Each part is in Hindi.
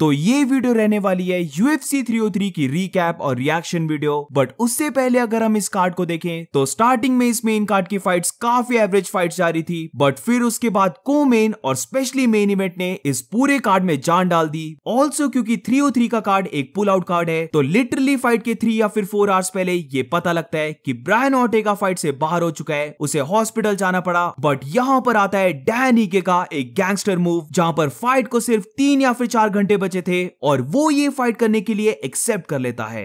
तो ये वीडियो रहने वाली है यूएफसी 303 की रिकैप और रिएक्शन वीडियो बट उससे पहले अगर हम इस कार्ड को देखें तो स्टार्टिंग में इस मेन कार्ड की फाइट्स काफ़ी एवरेज फाइट्स जा रही थी। बट फिर उसके बाद को मेन और स्पेशली मेन इवेंट ने इस पूरे कार्ड में जान डाल दी। ऑल्सो क्योंकि 303 का कार्ड एक पुल आउट कार्ड है तो लिटरली फाइट के थ्री या फिर फोर आवर्स पहले ये पता लगता है कि ब्रायन ऑटेगा फाइट से बाहर हो चुका है, उसे हॉस्पिटल जाना पड़ा। बट यहाँ पर आता है डैन ईके का एक गैंगस्टर मूव जहाँ पर फाइट को सिर्फ़ तीन या फिर चार घंटे बचे थे और वो ये फाइट करने के लिए एक्सेप्ट कर लेता है।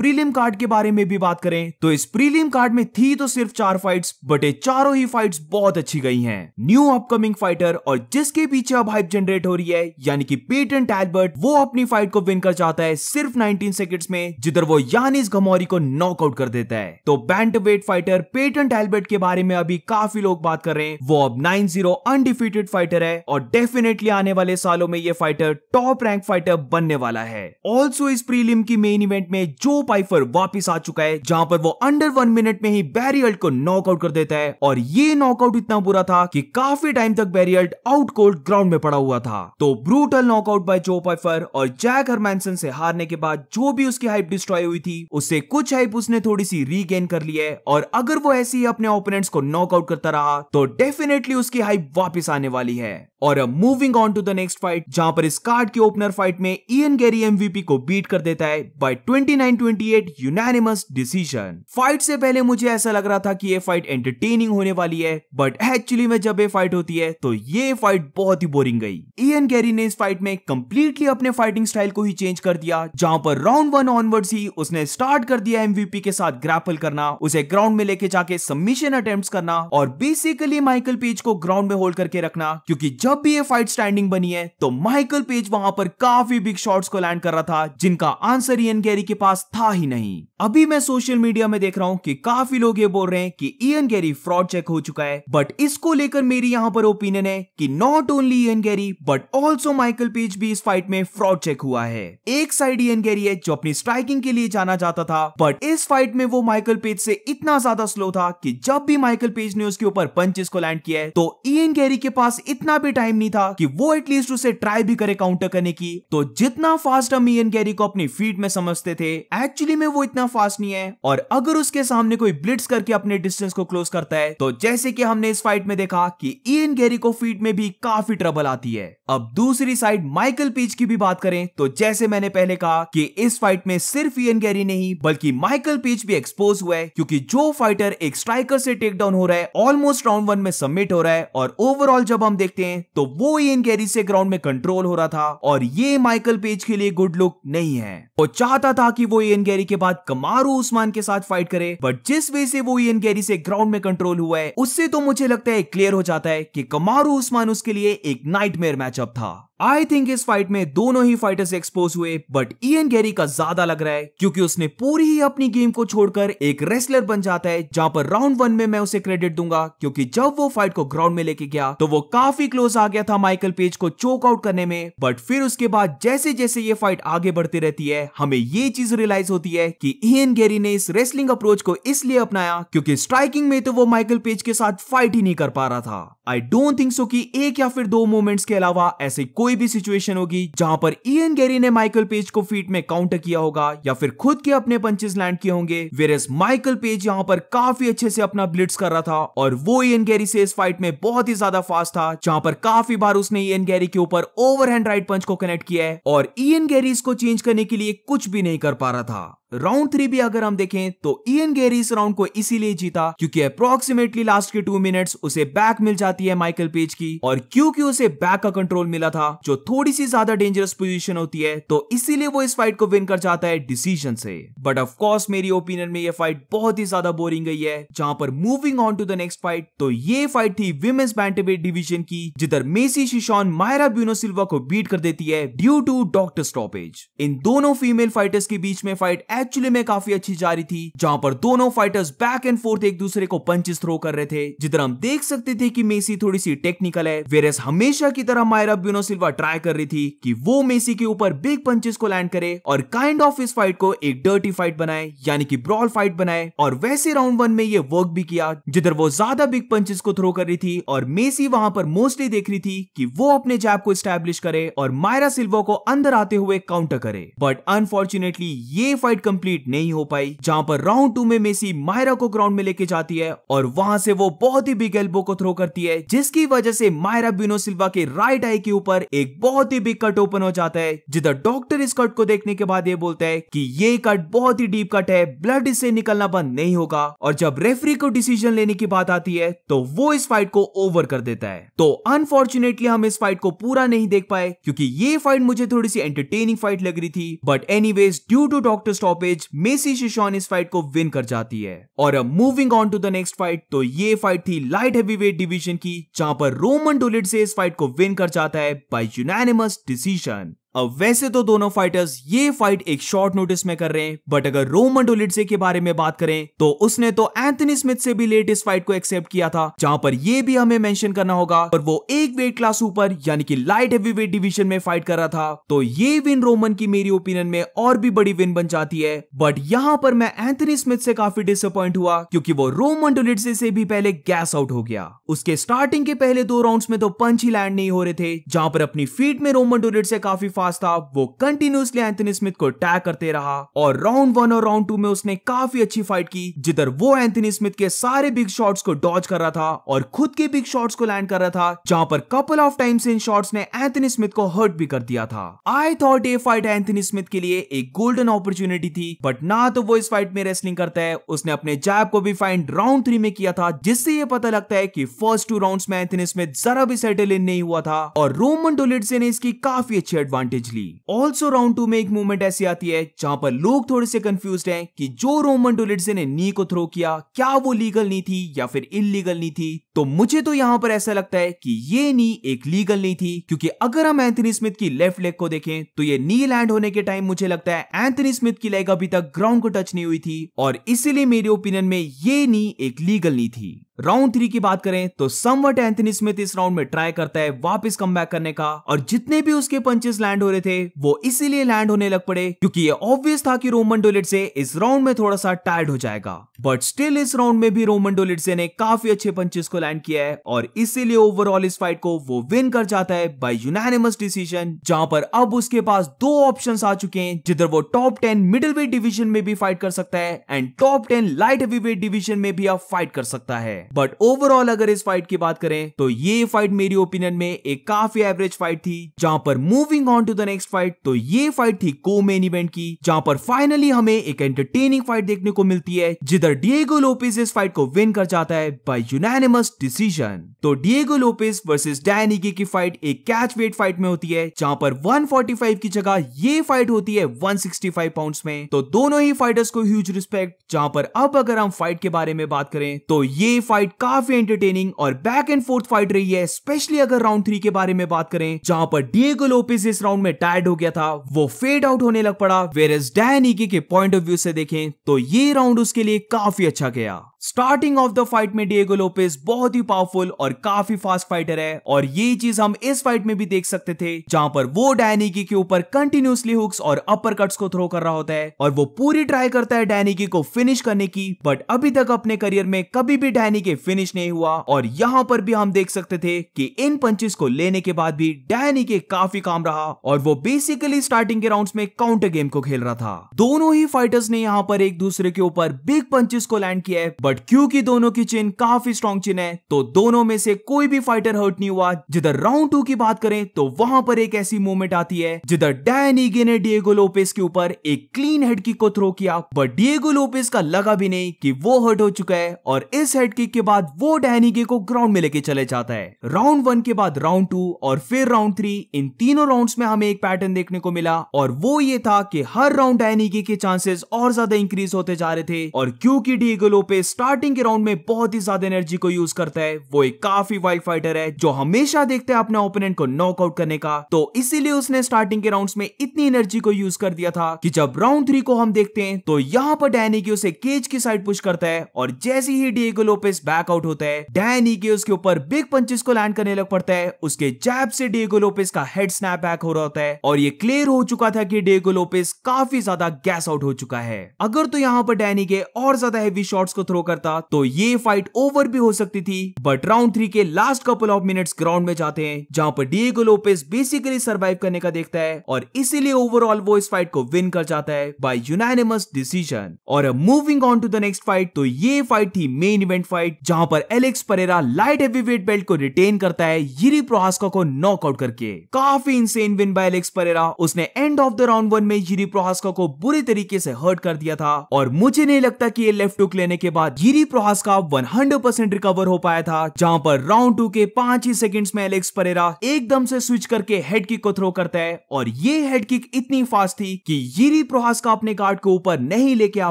प्रीलिम कार्ड के बारे में भी बात करें तो इस प्रीलिम कार्ड में थी तो सिर्फ़ चार फाइट्स बट ये चारों ही फाइट्स बहुत अच्छी गई हैं। न्यू अपकमिंग फाइटर और जिसके पीछे अब हाइप जनरेट हो रही है, यानी कि पेटेंट एल्बर्ट वो अपनी फाइट को विन कर चाहता है सिर्फ़ 19 सेकंड्स में, जिधर वो यानिस गमोरी को नॉकआउट कर देता है। तो बैंट वेट फाइटर पेटेंट एल्बर्ट के बारे में अभी काफ़ी लोग बात कर रहे हैं। वो अब 9-0 अनडिफीटेड फाइटर है और डेफिनेटली आने वाले सालों में ये फाइटर टॉप रैंक फाइटर बनने वाला है। ऑल्सो इस प्रीलिम की मेन इवेंट में जो पाइफर वापिस आ चुका है, जहाँ पर वो अंडर वन मिनट में ही बैरियल्ट को नॉकआउट कर देता है। और ये नॉकआउट इतना बुरा था कि काफ़ी टाइम तक बैरियल्ट आउट कोल्ड ग्राउंड में पड़ा हुआ था। तो ब्रूटल नॉकआउट बाय जो पाइफर और जैक हरमैनसन से हारने के बाद जो भी उसकी हाइप डिस्ट्रॉय हुई थी, उससे कुछ हाइप उसने थोड़ी सी रीगेन कर ली है। और अगर वो ऐसे ही अपने ओपोनेंट्स को नॉकआउट करता रहा तो डेफिनेटली उसकी हाइप वापस आने वाली है। और अब moving on to the next fight जहाँ पर इस कार्ड के ओपनर फाइट में ईएन गैरी एमवीपी को बीट कर देता है बाय 29-28 यूनानिमस डिसीज़न फाइट से पहले मुझे ऐसा लग रहा था कि ये फाइट एंटरटेनिंग होने वाली है बट एक्चुअली में जब ये फाइट होती है तो ये फाइट बहुत ही बोरिंग गई। ईएन गैरी ने इस फाइट में कंप्लीटली अपने फाइटिंग स्टाइल को ही चेंज कर दिया, जहाँ पर राउंड वन ऑनवर्ड्स ही उसने स्टार्ट कर दिया एमवीपी के साथ ग्रैपल करना, उसे ग्राउंड में लेके जाके सबमिशन अटेम्प्ट करना, और बेसिकली माइकल पेज को ग्राउंड में होल्ड करके रखना, क्योंकि जब भी ये फाइट स्टैंडिंग बनी है तो माइकल पेज वहाँ पर काफ़ी बिग शॉट्स को लैंड कर रहा था, जिनका आंसर ईएन गैरी के पास था ही नहीं। अभी मैं सोशल मीडिया में देख रहा हूँ कि काफ़ी लोग ये बोल रहे हैं कि ईएन गैरी फ्रॉड चेक हो चुका है बट इसको लेकर मेरी यहाँ पर ओपिनियन है कि not only Ian Garry but also Michael Page भी इस फाइट में फ्रॉड चेक हुआ है। एक साइड ईएन गैरी है जो अपनी स्ट्राइकिंग के लिए जाना जाता था बट इस फाइट में वो माइकल पेज से इतना ज़्यादा स्लो था कि जब भी माइकल पेज ने उसके ऊपर पंचेस को लैंड किया है तो ईएन गैरी के पास इतना भी टाइम नहीं था कि वो एटलीस्ट उसे ट्राई भी करे काउंटर करने की। तो जितना फास्ट हम इन गैरी को अपनी फीट में समझते थे एक्चुअली में वो इतना फास्ट नहीं है। और अगर उसके सामने कोई ब्लिट्स करके अपने डिस्टेंस को क्लोज करता है तो जैसे कि हमने इस फाइट में देखा कि ईएन गैरी को फीट में भी काफ़ी ट्रबल आती है। अब दूसरी साइड माइकल पीच की भी बात करें तो जैसे मैंने पहले कहा कि इस फाइट में सिर्फ़ ईएन गैरी नहीं, बल्कि माइकल पेज भी एक्सपोज हुआ है, क्योंकि जो फाइटर एक स्ट्राइकर से टेक डाउन हो रहा है ऑलमोस्ट राउंड वन में सबमिट हो रहा है, और ओवरऑल जब हम देखते हैं तो वो इन गैरी से ग्राउंड में कंट्रोल हो रहा था, और ये माइकल पेज के लिए गुड लुक नहीं है। वो चाहता था कि वो एन गैरी के बाद कमारू उस्मान के साथ फाइट करे बट जिस वे से वो एन गैरी से ग्राउंड में कंट्रोल हुआ है, उससे तो मुझे लगता है क्लियर हो जाता है कि कमारू उस्मान उसके लिए एक नाइटमेयर मैचअप था। आई थिंक इस फाइट में दोनों ही फाइटर्स एक्सपोज हुए बट ईएन गैरी का ज़्यादा लग रहा है, क्योंकि उसने पूरी ही अपनी गेम को छोड़कर एक रेसलर बन जाता है, जहाँ पर राउंड वन में मैं उसे क्रेडिट दूँगा, क्योंकि जब वो फाइट को ग्राउंड में लेके गया तो वो काफ़ी क्लोज आ गया था माइकल पेज को चोक आउट करने में बट फिर उसके बाद जैसे जैसे ये फाइट आगे बढ़ती रहती है, हमें ये चीज़ रियलाइज़ होती है कि ईएन गैरी ने इस रेसलिंग अप्रोच को इसलिए अपनाया, क्योंकि स्ट्राइकिंग में तो वो माइकल पेज के साथ फाइट ही नहीं कर पा रहा था। आई डोंट थिंक सो कि एक या फिर दो मोमेंट्स के अलावा ऐसे कोई भी सिचुएशन होगी जहाँ पर ईएन गैरी ने माइकल पेज को फीट में काउंटर किया होगा या फिर खुद के अपने पंचेस लैंड किए होंगे वेरस माइकल पेज यहाँ पर काफ़ी अच्छे से अपना ब्लिट्स कर रहा था और वो ईएन गैरी से इस फाइट में बहुत ही ज़्यादा फास्ट था, जहाँ पर काफ़ी बार उसने ईएन गैरी के ऊपर ओवरहैंड राइट पंच को कनेक्ट किया है और ईएन गैरी इसको चेंज करने के लिए कुछ भी नहीं कर पा रहा था। राउंड थ्री भी अगर हम देखें तो ईएन गेरी इस राउंड को इसीलिए जीता क्योंकि अप्रोक्सीमेटली लास्ट के टू मिनट्स उसे बैक मिल जाती है माइकल पेज की और क्योंकि उसे बैक का कंट्रोल मिला था, जो थोड़ी सी ज़्यादा डेंजरस पोजीशन होती है तो इसीलिए वो इस फाइट को विन कर जाता है डिसीज़न से। बट ऑफ़ कोर्स मेरी ओपिनियन में ये फाइट बहुत ही ज़्यादा बोरिंग गई है, जहाँ पर moving on to the next fight तो ये फाइट थी विमेंस बैंटवेट डिवीज़न की, जिधर Macy Chiasson Mayra Bueno Silva को बीट कर देती है ड्यू टू डॉक्टर स्टॉपेज इन दोनों फीमेल फाइटर्स के बीच में फाइट एक्चुअली में काफ़ी अच्छी जा रही थी, जहाँ पर दोनों फाइटर्स बैक एंड फोर्थ एक दूसरे को पंचेस थ्रो कर रहे थे। जिधर हम देख सकते थे कि मेसी थोड़ी सी टेक्निकल है वेरेस हमेशा की तरह मायरा ब्यूनो सिल्वा ट्राई कर रही थी कि वो मेसी के ऊपर बिग पंचेस को लैंड करे और काइंड ऑफ़ इस फाइट को एक डर्टी फाइट बनाए, यानी कि ब्रॉल फाइट बनाए। और वैसे राउंड वन में ये वर्क भी किया, जिधर वो ज़्यादा बिग पंचेस को थ्रो कर रही थी और मेसी वहाँ पर मोस्टली देख रही थी कि वो अपने जैब को स्टैब्लिश करे और मायरा सिल्वा को अंदर आते हुए काउंटर करे। बट अनफॉर्चुनेटली ये फाइट कंप्लीट नहीं हो पाई, जहाँ पर राउंड टू में मेसी मायरा को ग्राउंड में लेके जाती है और वहाँ से वो बहुत ही बिग एल्बो को थ्रो करती है, जिसकी वजह से मायरा बिनो सिल्वा के राइट आई के ऊपर एक बहुत ही बिग कट ओपन हो जाता है, जिधर डॉक्टर इस कट को देखने के बाद ये बोलता है कि ये कट बहुत ही डीप कट है ब्लड इससे निकलना बंद नहीं होगा, और जब रेफरी को डिसीज़न लेने की बात आती है तो वो इस फाइट को ओवर कर देता है। तो अनफॉर्चुनेटली हम इस फाइट को पूरा नहीं देख पाए, क्योंकि ये फाइट मुझे थोड़ी सी एंटरटेनिंग फाइट लग रही थी but anyways due to doctor stoppage Messi शिशॉन इस फाइट को विन कर जाती है। और अब moving on to the next fight तो ये फाइट थी लाइट हेवीवेट डिवीज़न की, जहाँ पर रोमन डोलिट से इस फाइट को विन कर जाता है बाय यूनानिमस डिसीज़न अब वैसे तो दोनों फाइटर्स ये फाइट एक शॉर्ट नोटिस में कर रहे हैं बट अगर रोमन डोलिटसे के बारे में बात करें तो उसने तो एंथनी स्मिथ से भी लेट इस फाइट को एक्सेप्ट किया था, जहाँ पर ये भी हमें मेंशन करना होगा, पर वो एक वेट क्लास ऊपर, यानी कि लाइट हेवी वेट डिवीज़न में फाइट कर रहा था। तो ये विन रोमन की मेरी ओपिनियन में और भी बड़ी विन बन जाती है बट यहाँ पर मैं एंथनी स्मिथ से काफ़ी डिसअपॉइंट हुआ, क्योंकि वो रोमन डोलिटसे से भी पहले गैस आउट हो गया। उसके स्टार्टिंग के पहले दो राउंड में तो पंच ही लैंड नहीं हो रहे थे, जहाँ पर अपनी फीट में रोमन डोलिट काफ़ी फास्ट था वो कंटिन्यूसली एंथनी स्मिथ को अटैक करते रहा और राउंड वन और राउंड टू में उसने काफ़ी अच्छी फाइट की, जिधर वो एंथनी स्मिथ के सारे बिग शॉट्स को डॉज कर रहा था और खुद के बिग शॉट्स को लैंड कर रहा था, जहाँ पर couple of times in shots ने एंथनी स्मिथ को हर्ट भी कर दिया था। आई थॉट ये फाइट एंथनी स्मिथ के लिए एक गोल्डन अपॉर्चुनिटी थी बट ना तो वो इस फाइट में रेसलिंग करता है, उसने अपने जैब को भी फाइंड राउंड थ्री में किया था, जिससे ये पता लगता है कि फ़र्स्ट टू राउंड्स में एंथनी स्मिथ जरा भी सेटल इन नहीं हुआ था, और रोमन डोलिट ने इसकी काफ़ी अच्छी एडवांटेज ली ऑल्सो राउंड टू में एक मूवमेंट ऐसी आती है, जहाँ पर लोग थोड़े से कंफ्यूज हैं कि जो रोमन डोलिटसे ने नी को थ्रो किया, क्या वो लीगल नहीं थी या फिर इलीगल नहीं थी? तो मुझे तो यहाँ पर ऐसा लगता है कि ये नी एक लीगल नहीं थी, क्योंकि अगर हम एंथनी स्मिथ की लेफ़्ट लेग को देखें तो ये नी लैंड होने के टाइम मुझे लगता है एंथनी स्मिथ की लेग अभी तक ग्राउंड को टच नहीं हुई थी, और इसीलिए मेरे ओपिनियन में ये नी एक लीगल नहीं थी। राउंड थ्री की बात करें तो समवट एंथनी स्मिथ इस राउंड में ट्राई करता है वापस कम करने का। और जितने भी उसके पंचेस लैंड हो रहे थे, वो इसीलिए लैंड होने लग पड़े क्योंकि ये ऑब्वियस था कि रोमन डोलेट से इस राउंड में थोड़ा सा टायर्ड हो जाएगा। बट स्टिल इस राउंड में भी रोमन डोलिट ने काफ़ी अच्छे पंचेस को लैंड किया है और इसीलिए ओवरऑल इस फाइट को वो विन कर जाता है बाय यूनानिमस डिसीज़न जहाँ पर अब उसके पास दो ऑप्शन आ चुके हैं, जिधर वो top ten middle weight division में भी फाइट कर सकता है and top ten light heavy weight division में भी अब फाइट कर सकता है। बट ओवरऑल अगर इस फाइट की बात करें तो ये फाइट मेरी ओपिनियन में एक काफ़ी एवरेज फाइट थी, जहाँ पर moving on to the next fight तो ये फाइट थी को मेन इवेंट की, जहाँ पर फाइनली हमें एक एंटरटेनिंग फाइट देखने को मिलती है, जिधर डिएगो लोपेज इस फाइट को विन कर जाता है बाय यूनानिमस डिसीज़न तो डिएगो लोपेज वर्सेस डैनिकी की फाइट एक कैच वेट फाइट में होती है, जहाँ पर 145 की जगह ये फाइट होती है 165 पाउंड्स में। तो दोनों ही फाइटर्स को ह्यूज रिस्पेक्ट जहाँ पर अब अगर हम फाइट के बारे में बात करें तो ये फाइट काफ़ी एंटरटेनिंग और बैक एंड फोर्थ फाइट रही है स्पेशली अगर राउंड थ्री के बारे में बात करें, जहाँ पर डिएगो लोपेज इस राउंड में टायर्ड हो गया था, वो फेड आउट होने लग पड़ा। वेर एस डैनिकी के पॉइंट ऑफ़ व्यू से देखें तो ये राउंड उसके लिए काफ़ी अच्छा गया। स्टार्टिंग ऑफ़ द फाइट में डिएगो लोपेज बहुत ही पावरफुल और काफ़ी फास्ट फाइटर है और ये चीज़ हम इस फाइट में भी देख सकते थे, जहाँ पर वो डायनिकी के ऊपर कंटिन्यूसली हुक्स और अपर कट्स को थ्रो कर रहा होता है और वो पूरी ट्राई करता है डैनिकी को फिनिश करने की बट अभी तक अपने करियर में कभी भी डैनिकी फिनिश नहीं हुआ और यहाँ पर भी हम देख सकते थे कि इन पंचेस को लेने के बाद भी डैनिकी काफ़ी काम रहा और वो बेसिकली स्टार्टिंग के राउंड में काउंटर गेम को खेल रहा था। दोनों ही फाइटर्स ने यहाँ पर एक दूसरे के ऊपर बिग पंचेस को लैंड किया है बट क्योंकि दोनों की चिन काफ़ी स्ट्रॉन्ग चिन है तो दोनों में से कोई भी फाइटर हर्ट नहीं हुआ। जिधर राउंड टू की बात करें तो वहाँ पर एक ऐसी मूवमेंट आती है, जिधर डैन ईगे ने डिएगो लोपेस के ऊपर एक क्लीन हेड किक को थ्रो किया बट डिएगो लोपेस का लगा भी नहीं कि वो हर्ट हो चुका है, और इस हेड किक के बाद वो डैनिगे को ग्राउंड में लेके चले जाता है। राउंड वन के बाद राउंड टू और फिर राउंड थ्री इन तीनों राउंड्स में हमें एक पैटर्न देखने को मिला, और वो ये था कि हर राउंड डैनिगे के चांसेस और ज़्यादा इंक्रीज होते जा रहे थे, और क्योंकि डिएगो लोपेस स्टार्टिंग के राउंड में बहुत ही ज़्यादा एनर्जी को यूज़ करता है। वो एक काफ़ी वाइल्ड फाइटर है, जो हमेशा देखते हैं अपने ओपोनेंट को नॉकआउट करने का। तो इसीलिए उसने स्टार्टिंग के राउंड्स में इतनी एनर्जी को यूज़ कर दिया था कि जब राउंड थ्री को हम देखते हैं तो यहाँ पर डैनी की उसे केज की साइड पुश करता है और जैसे ही डिएगो लोपेस बैक आउट होता है डैनी के उसके ऊपर बिग पंचेस को लैंड करने लग पड़ता है। उसके जैब से डिएगो लोपेस का हेड स्नैप बैक हो रहा होता है और ये क्लियर हो चुका था कि डिएगो लोपेस काफ़ी ज़्यादा गैस आउट हो चुका है। अगर तो यहाँ पर डैनी के और ज़्यादा हैवी शॉट्स को थ्रो करता तो ये फाइट ओवर भी हो सकती थी। बट राउंड थ्री के last couple of minutes ground में जाते हैं, जहाँ पर डिएगो लोपेस बेसिकली सर्वाइव करने का देखता है, और इसीलिए ओवरऑल वो इस फाइट को विन कर जाता है बाय यूनानिमस डिसीज़न और moving on to the next fight तो ये फाइट थी मेन इवेंट फाइट जहाँ पर Alex Pereira light heavyweight belt को रिटेन करता है यरी प्रोहास्का को नॉकआउट करके। काफ़ी insane win by Alex Pereira उसने end of the round one में यरी प्रोहास्का को बुरी तरीके से हर्ट कर दिया था, और मुझे नहीं लगता कि ये लेफ़्ट टुक लेने के बाद यरी प्रोहास्का 100% रिकवर हो पाया था, जहाँ पर राउंड टू के पाँच ही सेकंड्स में एलेक्स परेरा एकदम से स्विच करके हेड किक को थ्रो करता है, और ये हेड किक इतनी फास्ट थी कि यरी प्रोहास्का अपने गार्ड को ऊपर नहीं लेके आ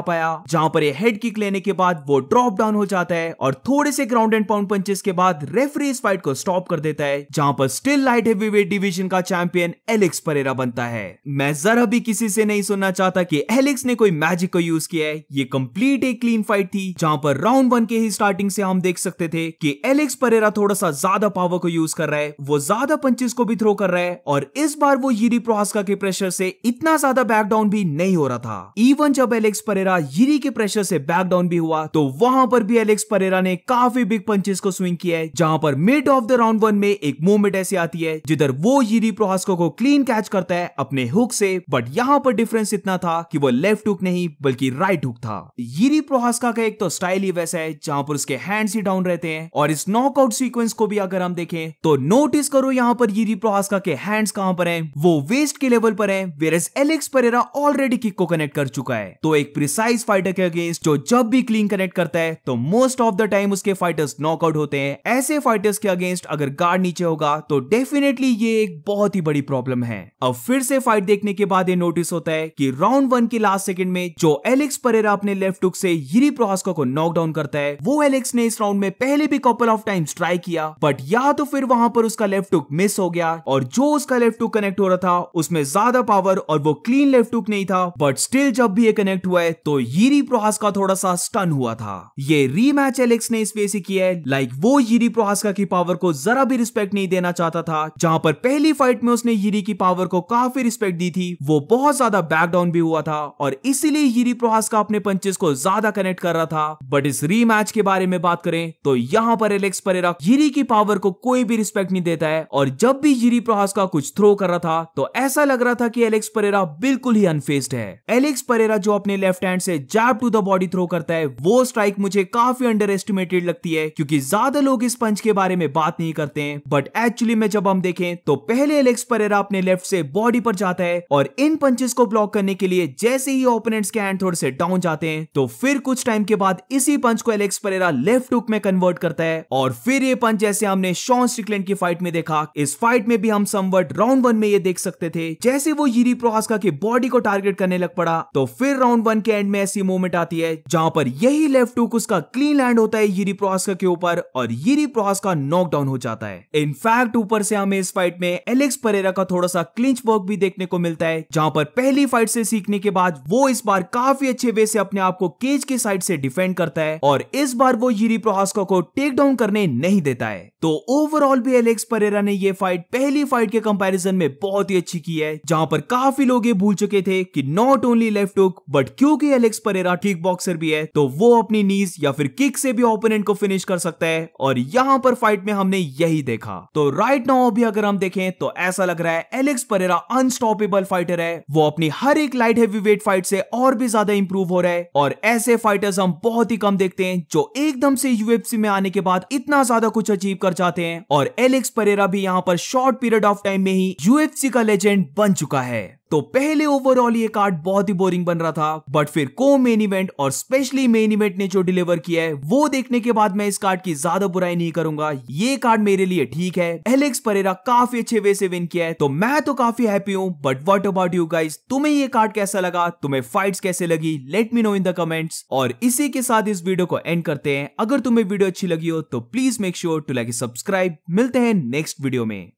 पाया, जहाँ पर ये हेड किक लेने के बाद वो ड्रॉप डाउन हो जाता है, और थोड़े से ग्राउंड एंड पाउंड पंचेस के बाद रेफरी इस फाइट को स्टॉप कर देता है, जहाँ पर स्टिल लाइट हेवीवेट डिवीज़न का चैंपियन एलेक्स परेरा बनता है। मैं जरा भी किसी से नहीं सुनना चाहता कि एलेक्स ने कोई मैजिक को यूज़ किया है, ये कंप्लीट एक क्लीन फाइट थी, जहाँ पर राउंड वन के ही स्टार्टिंग से हम देख सकते थे कि एलेक्स परेरा थोड़ा सा ज़्यादा पावर को यूज़ कर रहा है, वो ज़्यादा पंचेस को भी थ्रो कर रहा है और इस बार वो यीरी प्रोहास्का के प्रेशर से इतना ज़्यादा बैक डाउन भी नहीं हो रहा था। इवन जब एलेक्स परेरा यीरी के प्रेशर से बैक डाउन भी हुआ तो वहाँ पर भी एलेक्स परेरा ने काफ़ी बिग पंचेस को स्विंग किया है, जहाँ पर mid of the round one में एक मूवमेंट ऐसी आती है, जिधर वो यीरी प्रोहास्को को क्लीन कैच करता है अपने हुक से बट यहाँ पर डिफरेंस इतना था कि वो लेफ़्ट हुक नहीं, बल्कि राइट हुक था। यीरी प्रोहास्का का एक तो स्टाइल ही वैसा है जहाँ पर उसके हैंड्स ही डाउन रहते हैं। और इस नॉकआउट सीक्वेंस को भी अगर हम देखें तो नोटिस करो यहाँ पर यीरी प्रोहास्का के हैंड्स कहाँ पर हैं? वो वेस्ट के लेवल पर हैं whereas Alex Pereira already kick को कनेक्ट कर चुका है। तो एक प्रिसाइज फाइटर के अगेंस्ट जो जब भी क्लीन कनेक्ट करता है तो मोस्ट ऑफ़ द टाइम उसके फाइटर्स नॉकआउट होते हैं। ऐसे फाइटर्स के अगेंस्ट अगर गार्ड नीचे होगा तो डेफिनेटली ये एक बहुत ही बड़ी प्रॉब्लम है। अब फिर से फाइट देखने के बाद ये नोटिस होता है कि राउंड वन के लास्ट सेकंड में जो एलेक्स परेरा अपने लेफ़्ट हुक से यरी प्रोहास्का को नॉकडाउन करता है। वो एलेक्स ने इस राउंड में पहले भी कपल ऑफ़ टाइम्स ट्राई किया बट या तो फिर वहाँ पर उसका लेफ़्ट हुक मिस हो गया, और जो उसका लेफ़्ट हुक कनेक्ट हो रहा था, उसमें ज़्यादा पावर और वो क्लीन लेफ़्ट हुक नहीं था बट स्टिल जब भी ये कनेक्ट हुआ है तो यरी प्रोहास्का थोड़ा सा स्टन हुआ था। ये रीमैच एलेक्स ने इस वे से किया है लाइक वो यरी प्रोहास्का की पावर को जरा भी रिस्पेक्ट नहीं देना चाहता था, जहाँ पर पहली फाइट में उसने यरी की पावर को काफ़ी रिस्पेक्ट दी थी, वो बहुत ज़्यादा बैक डाउन भी हुआ था, और इसीलिए यरी प्रोहास्का अपने पंचेस को ज़्यादा कनेक्ट कर रहा था। बट इस रीमैच के बारे में बात करें तो यहाँ पर एलेक्स परेरा यरी की पावर को कोई भी रिस्पेक्ट नहीं देता है। और जब भी यरी प्रोहास्का कुछ थ्रो कर रहा था तो ऐसा लग रहा था कि एलेक्स परेरा बिल्कुल ही अनफेस्ड है। एलेक्स परेरा जो अपने लेफ़्ट हैंड से jab to the body throw करता है, वो स्ट्राइक मुझे काफ़ी अंडर एस्टिमेटेड लगती है, क्योंकि ज़्यादा लोग इस पंच के बारे में बात नहीं करते हैं। बट एक्चुअली में जब हम देखें तो पहले एलेक्स परेरा अपने लेफ़्ट से बॉडी पर जाता है, और इन पंचेस को ब्लॉक करने के लिए जैसे ही ओपोनेंट्स के हैंड थोड़े से डाउन जाते हैं तो फिर कुछ टाइम के बाद इसी पंच को एलेक्स परेरा लेफ़्ट हुक में कन्वर्ट करता है। और फिर ये पंच जैसे हमने शॉन स्ट्रिकलैंड की फाइट में देखा, इस फाइट में भी हम समवट राउंड वन में ये देख सकते थे, जैसे वो यीरी प्रोहास्का की बॉडी को टारगेट करने लग पड़ा तो फिर राउंड वन के एंड में ऐसी मूवमेंट आती है, जहाँ पर यही लेफ़्ट हुक उसका क्लीन लैंड होता है यीरी प्रोहास्का के ऊपर, और यीरी प्रोहास्का नॉकडाउन हो जाता है। इनफैक्ट ऊपर से हमें इस फाइट में एलेक्स परेरा का थोड़ा सा क्लिंच वर्क भी देखने को मिलता है, जहाँ पर पहली फाइट से सीखने के बाद वो इस बार काफ़ी अच्छे वे से अपने आप को केज के साइड से डिफेंड करता है और इस बार वो यीरी प्रोहास्का को टेक डाउन करने नहीं देता है। तो ओवरऑल भी एलेक्स परेरा ने ये फाइट पहली फाइट के कंपैरिजन में बहुत ही अच्छी की है, जहाँ पर काफ़ी लोग ये भूल चुके थे कि not only left hook but क्योंकि एलेक्स परेरा किक बॉक्सर भी है तो वो अपनी नीज या फिर किक से भी ओपोनेंट को फिनिश कर सकता है और यहाँ पर फाइट में हमने यही देखा। तो राइट नाउ अभी अगर हम देखें तो ऐसा लग रहा है एलेक्स परेरा अनस्टॉपेबल फाइटर है। वो अपनी हर एक लाइट हैवी वेट फाइट से और भी ज़्यादा इंप्रूव हो रहा है और ऐसे फाइटर्स हम बहुत ही कम देखते हैं, जो एकदम से यूएफसी में आने के बाद इतना ज़्यादा कुछ अचीव कर जाते हैं। और एलेक्स परेरा भी यहाँ पर शॉर्ट पीरियड ऑफ़ टाइम में ही यूएफसी का लेजेंड बन चुका है। तो पहले ओवरऑल ये कार्ड बहुत ही बोरिंग बन रहा था बट फिर को मेन इवेंट और स्पेशली मेन इवेंट ने जो डिलीवर किया है, वो देखने के बाद मैं इस कार्ड की ज़्यादा बुराई नहीं करूँगा। ये कार्ड मेरे लिए ठीक है। एलेक्स परेरा काफ़ी अच्छे वे से विन किया है तो मैं तो काफ़ी हैप्पी हूँ but what about you guys तुम्हें ये कार्ड कैसा लगा? तुम्हें फाइट कैसे लगी? Let me know in the comments और इसी के साथ इस वीडियो को एंड करते हैं। अगर तुम्हें वीडियो अच्छी लगी हो तो please make sure to like subscribe मिलते हैं नेक्स्ट वीडियो में।